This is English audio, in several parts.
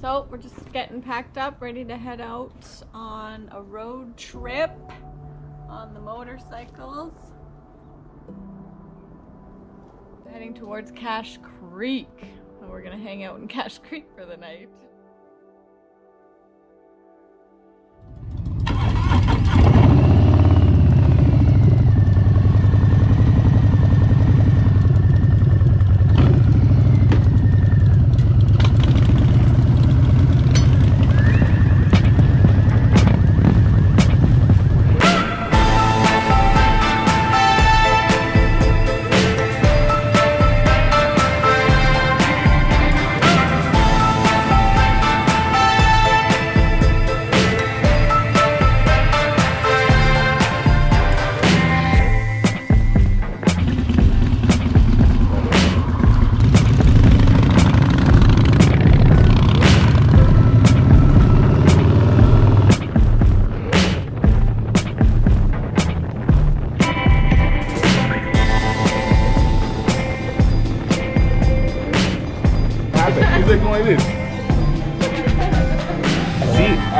So we're just getting packed up, ready to head out on a road trip on the motorcycles. Heading towards Cache Creek. We're gonna hang out in Cache Creek for the night.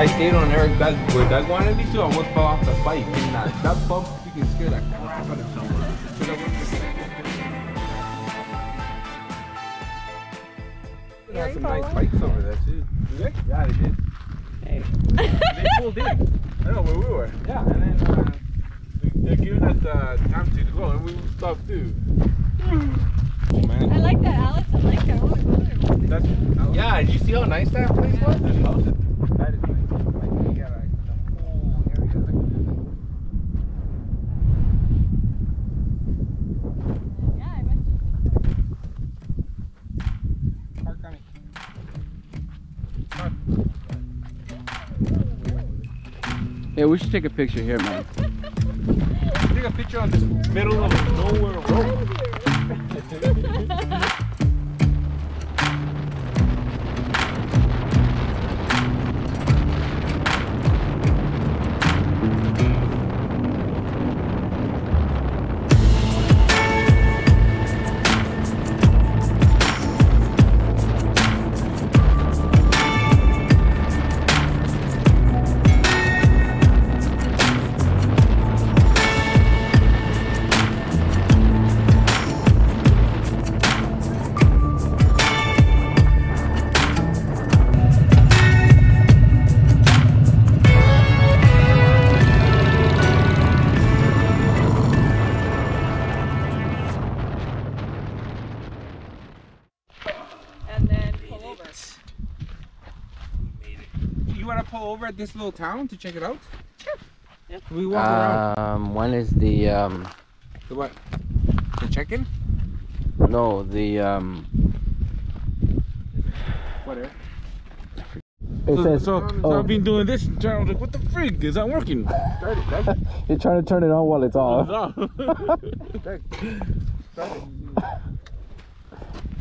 I stayed on Eric Doug where Doug wanted me to. I almost fell off the bike. And that, that bump freaking scared the crap out of someone. They had some nice bikes over there too. Did they? Yeah, they did. Hey. they pulled in. I know where we were. Yeah, and then uh, They're giving us uh, time to go, and we stopped too. Man. I like that, Alex. I like that. Oh, my God. That's Yeah, did you see how nice that place was? That house is- That is nice. Like, you got like the whole area. Yeah, I bet you. park on it. Yeah, we should take a picture here, man. Take a picture on this middle of nowhere road. This little town to check it out? Sure. Yeah. We walk around. Um, when is the um? The what? The check-in? No, the um. Whatever. It So, says. so, so oh. I've been doing this, and I was like, what the freak? Is that working? You're trying to turn it on while it's off.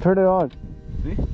Turn it on. All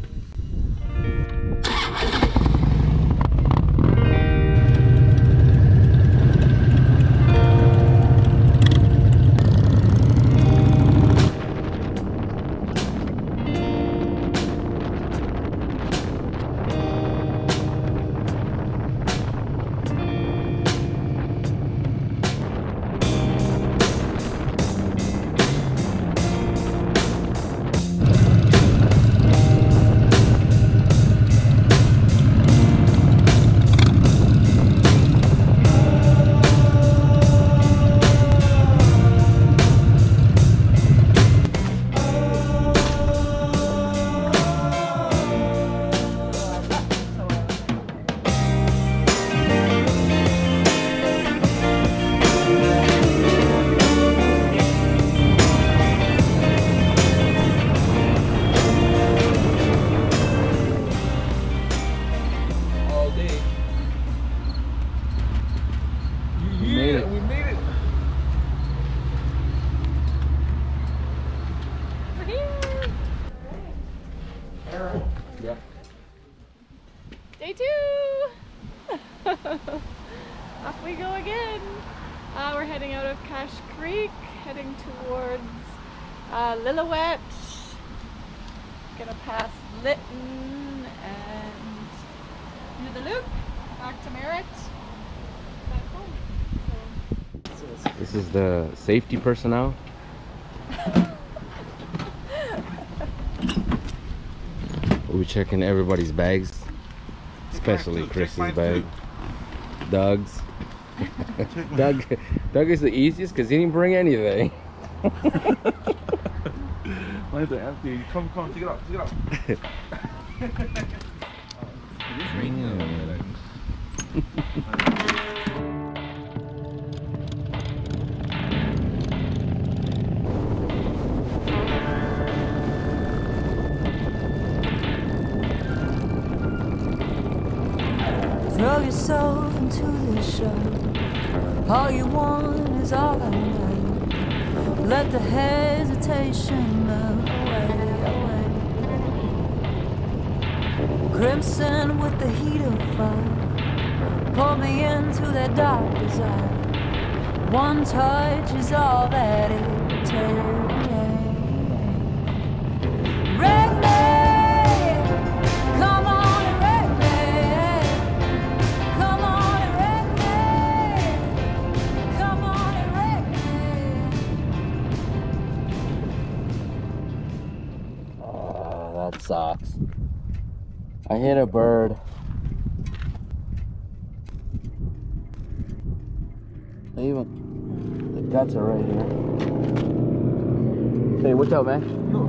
Lillooet. Gonna pass Lytton and do the loop back to Merritt, back home. So, This is the safety personnel. We'll be checking everybody's bags, especially Check Chris's bag. Doug's. Doug, Doug is the easiest because he didn't bring anything. Mine's are empty. Come, come, take it out, take it out. Throw yourself into this show. All you Let the hesitation away, away. Crimson with the heat of fire. Pull me into that dark desire. One touch is all that it would take. I hit a bird. Even the guts are right here. Hey, what's up, man. No,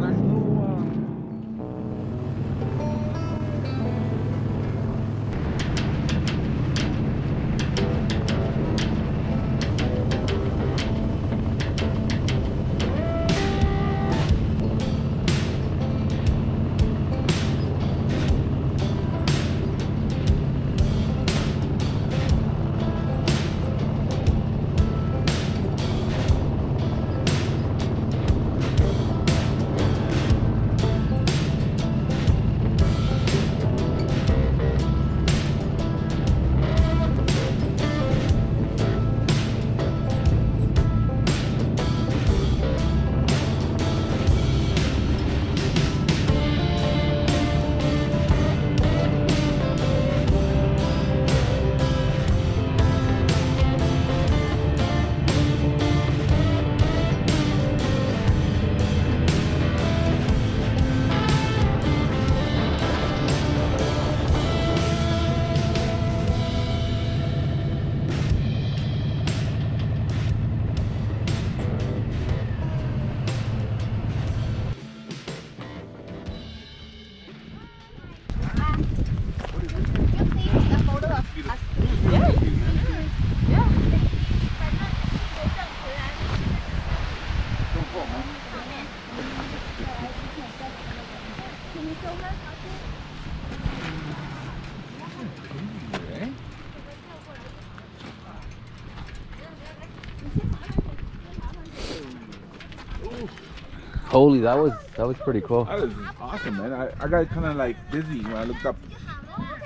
Holy, that was that was pretty cool. That was awesome, man. I, I got kind of like dizzy when I looked up.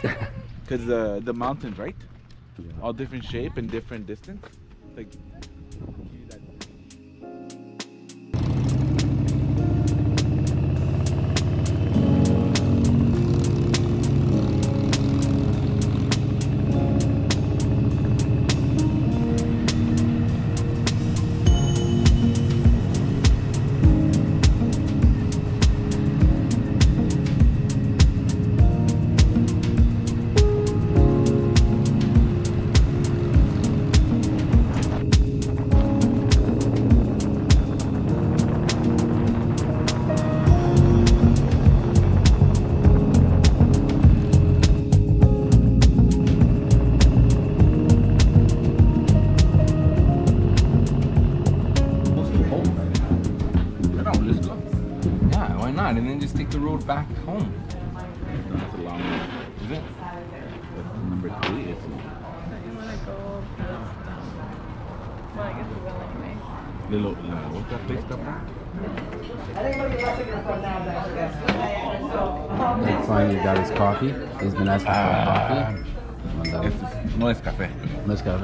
Because uh, the mountains, right? All different shape and different distance. Like, coffee. He's been asking for coffee. It's, no, it's cafe. Let's go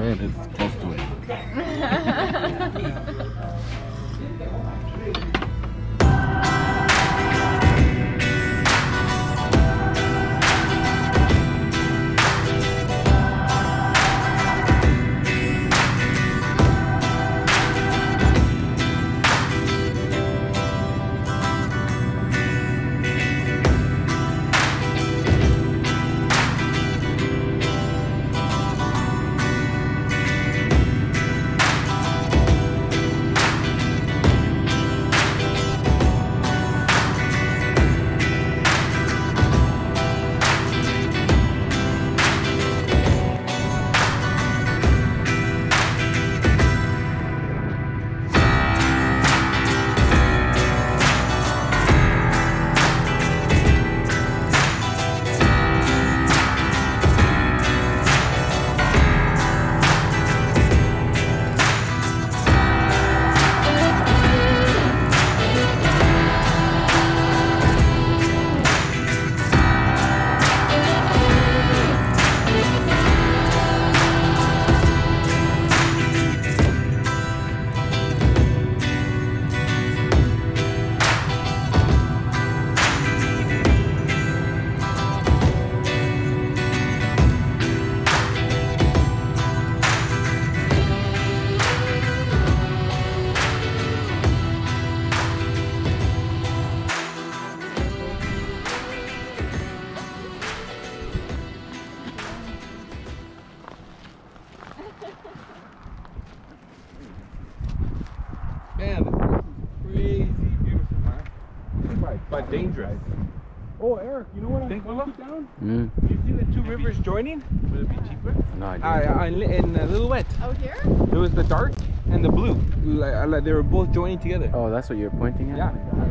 Mm. You see the two rivers joining? Would it be cheaper? No idea. Uh, in, in uh, Lillooet. Out here? There was the dark and the blue. Like, like they were both joining together. Oh, that's what you're pointing at? Yeah.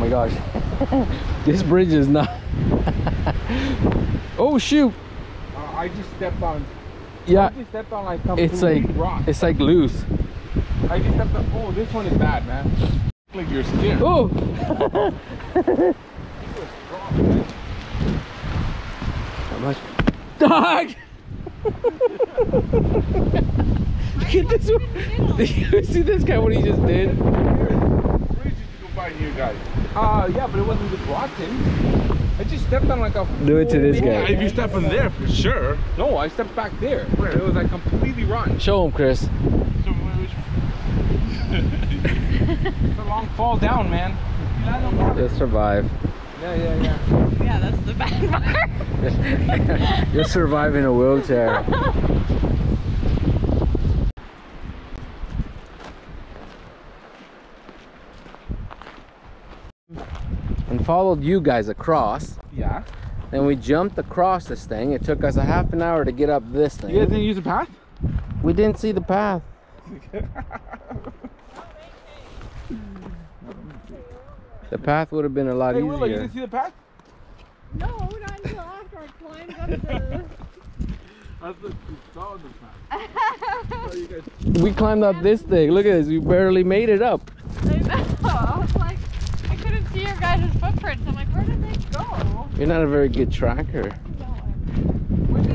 My gosh. this bridge is not. oh shoot. Uh, I just stepped on. Yeah, stepped on like it's like rock. it's like loose. I just stepped on. Oh, this one is bad, man. Like you're scared. Oh. How much? Dog. Look at this one. Did you see this guy? What he just did? Bridge you go by here, guys. Uh, yeah, but it wasn't just rotten. I just stepped on like a. Do it to this guy. Yeah, if you step in there, for sure. No, I stepped back there. It was like completely rotten. Show him, Chris. It's a long fall down, man. You'll survive. Yeah, yeah, yeah. Yeah, that's the bad part. You'll survive in a wheelchair. And followed you guys across. yeah. Then we jumped across this thing. It took us a half an hour to get up this thing. You guys didn't use the path? We didn't see the path. The path would have been a lot Hey, Willow, you easier. didn't see the path? no, not until after I climbed up the. I thought you saw the path. You guys We climbed up this thing. Look at this. We barely made it up. I know. I was like, I couldn't see your guys' footprints. I'm like, where did they go? You're not a very good tracker. What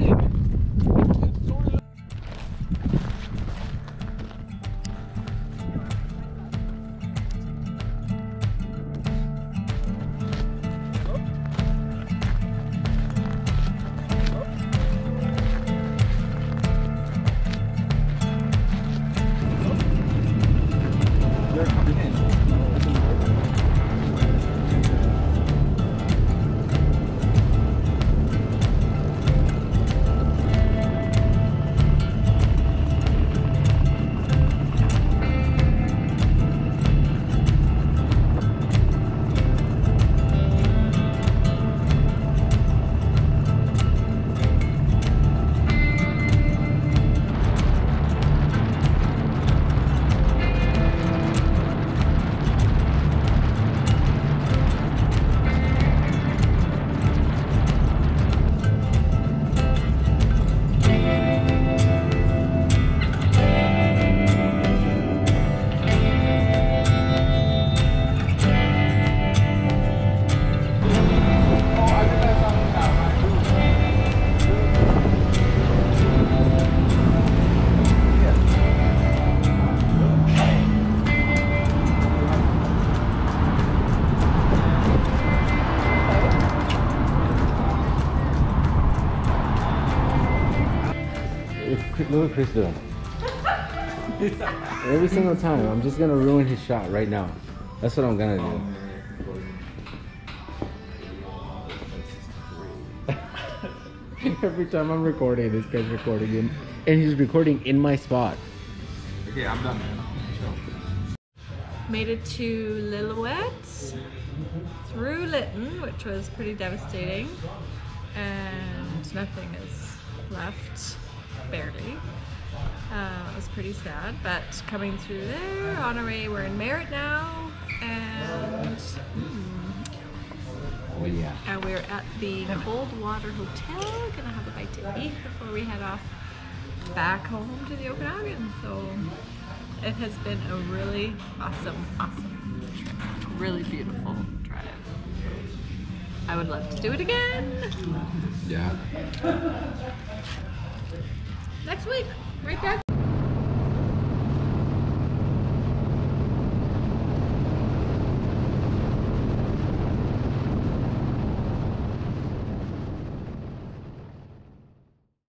Look what Chris doing. Every single time, I'm just gonna ruin his shot right now. That's what I'm gonna do. Every time I'm recording, this guy's recording him, and he's recording in my spot. Okay, I'm done, man. Made it to Lillooet through Lytton, which was pretty devastating, and nothing is left, barely. Uh, it was pretty sad, but coming through there, on our way, we're in Merritt now, and hmm, Oh yeah. and we're at the Coldwater Hotel. Gonna have a bite to eat before we head off back home to the Okanagan. So it has been a really awesome, awesome trip. Really beautiful drive. I would love to do it again Yeah. Next week. Right, Dad?